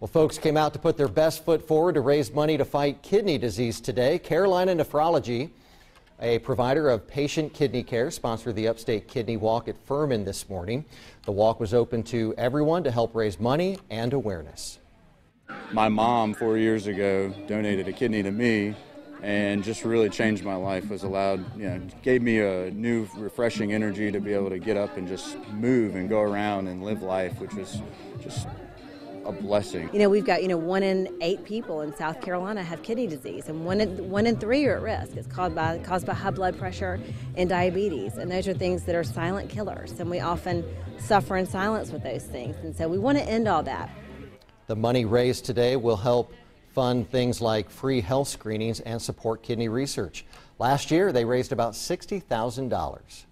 Well, folks came out to put their best foot forward to raise money to fight kidney disease today. Carolina Nephrology, a provider of patient kidney care, sponsored the Upstate Kidney Walk at Furman this morning. The walk was open to everyone to help raise money and awareness. My mom, four years ago, donated a kidney to me and just really changed my life. Was allowed, you know, gave me a new, refreshing energy to be able to get up and just move and go around and live life, which was just a blessing. You know, we've got, you know, one in eight people in South Carolina have kidney disease, and one in, one in three are at risk. It's caused by, caused by high blood pressure and diabetes, and those are things that are silent killers, and we often suffer in silence with those things. And so we want to end all that. The money raised today will help fund things like free health screenings and support kidney research. Last year, they raised about $60,000.